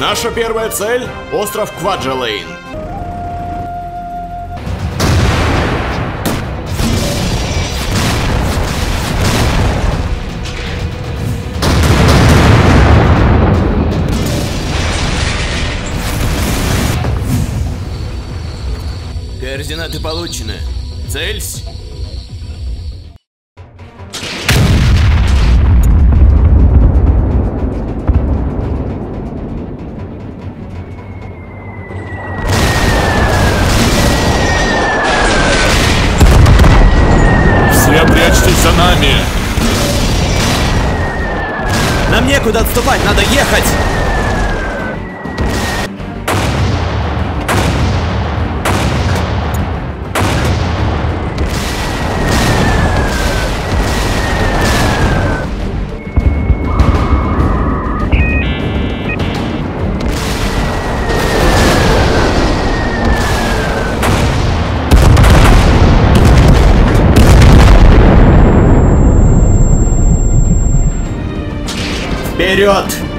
Наша первая цель — остров Кваджалейн. Координаты получены. Цельсь. Нам некуда отступать, надо ехать! Вперед!